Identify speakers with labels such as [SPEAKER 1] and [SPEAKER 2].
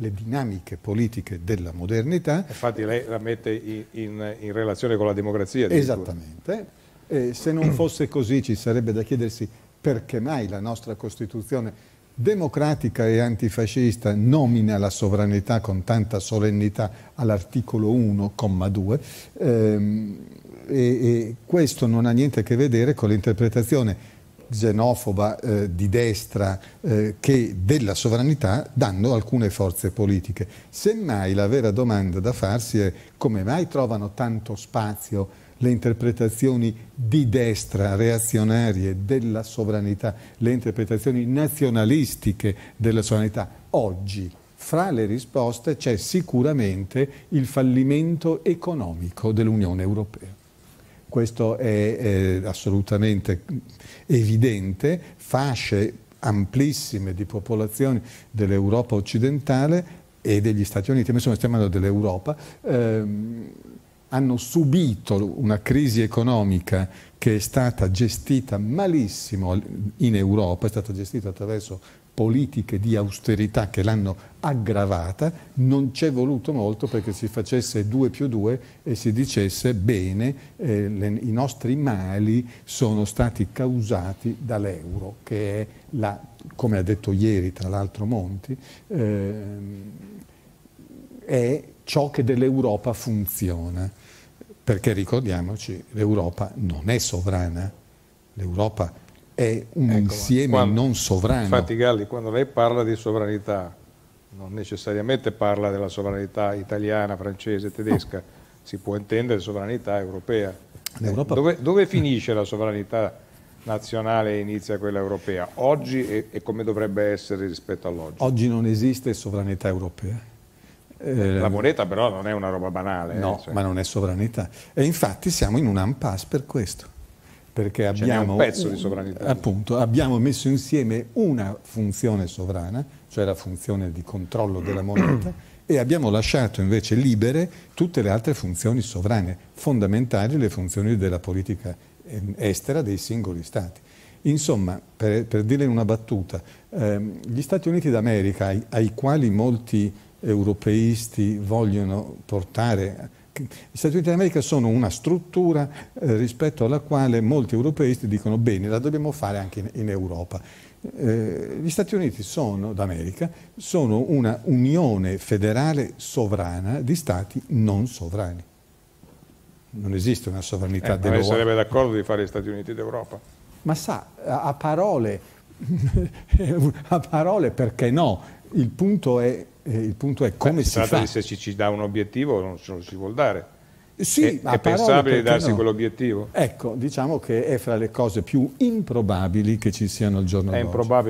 [SPEAKER 1] le dinamiche politiche della modernità.
[SPEAKER 2] Infatti lei la mette in, in, in relazione con la democrazia.
[SPEAKER 1] Esattamente. E se non fosse così ci sarebbe da chiedersi perché mai la nostra Costituzione democratica e antifascista nomina la sovranità con tanta solennità all'articolo 1,2 ehm, e, e questo non ha niente a che vedere con l'interpretazione xenofoba eh, di destra eh, che della sovranità danno alcune forze politiche. Semmai la vera domanda da farsi è come mai trovano tanto spazio le interpretazioni di destra reazionarie della sovranità, le interpretazioni nazionalistiche della sovranità. Oggi, fra le risposte, c'è sicuramente il fallimento economico dell'Unione Europea. Questo è eh, assolutamente evidente, fasce amplissime di popolazioni dell'Europa occidentale e degli Stati Uniti, ma insomma stiamo parlando dell'Europa, ehm, hanno subito una crisi economica che è stata gestita malissimo in Europa, è stata gestita attraverso politiche di austerità che l'hanno aggravata, non c'è voluto molto perché si facesse 2 più 2 e si dicesse bene, eh, le, i nostri mali sono stati causati dall'euro, che è, la, come ha detto ieri tra l'altro Monti, eh, è ciò che dell'Europa funziona perché ricordiamoci, l'Europa non è sovrana, l'Europa è un ecco, insieme quando, non sovrano.
[SPEAKER 2] Infatti Galli, quando lei parla di sovranità, non necessariamente parla della sovranità italiana, francese, tedesca, no. si può intendere sovranità europea. Dove, dove, finisce la sovranità nazionale e inizia quella europea? Oggi e, e come dovrebbe essere rispetto all'oggi?
[SPEAKER 1] Oggi non esiste sovranità europea.
[SPEAKER 2] Eh, la moneta però non è una roba banale.
[SPEAKER 1] No, eh, cioè. ma non è sovranità. E infatti siamo in un impasse per questo. Perché abbiamo,
[SPEAKER 2] un pezzo di sovranità.
[SPEAKER 1] Appunto, abbiamo messo insieme una funzione sovrana, cioè la funzione di controllo della moneta, e abbiamo lasciato invece libere tutte le altre funzioni sovrane, fondamentali le funzioni della politica ehm, estera dei singoli Stati. Insomma, per, per dire in una battuta, ehm, gli Stati Uniti d'America, ai, ai quali molti europeisti vogliono portare. Gli Stati Uniti d'America sono una struttura eh, rispetto alla quale molti europeisti dicono bene, la dobbiamo fare anche in, in Europa. Eh, gli Stati Uniti d'America sono una unione federale sovrana di stati non sovrani. Non esiste una sovranità
[SPEAKER 2] eh, dell'Europa. Lei sarebbe d'accordo di fare gli Stati Uniti d'Europa?
[SPEAKER 1] Ma sa, a parole, a parole perché no? Il punto è eh, il punto è come Beh, si fa.
[SPEAKER 2] se ci, ci dà un obiettivo non ce lo si vuol dare.
[SPEAKER 1] Sì,
[SPEAKER 2] è, è pensabile darsi no? quell'obiettivo?
[SPEAKER 1] Ecco, diciamo che è fra le cose più improbabili che ci siano al giorno d'oggi. È improbabile.